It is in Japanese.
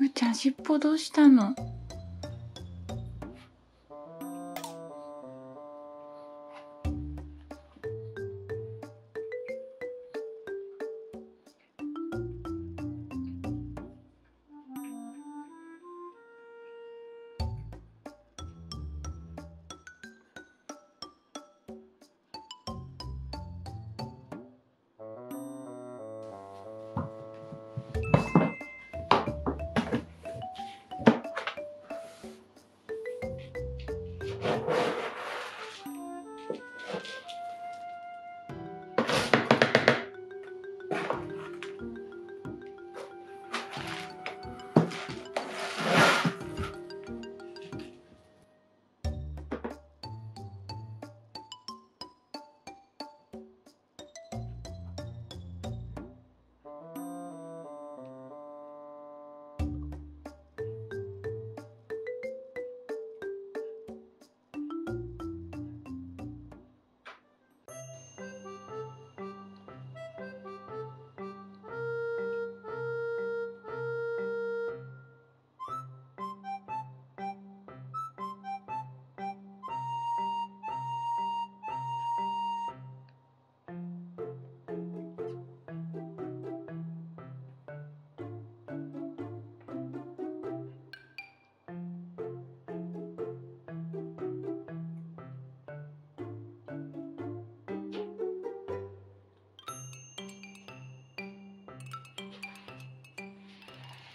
うーちゃん尻尾どうしたの？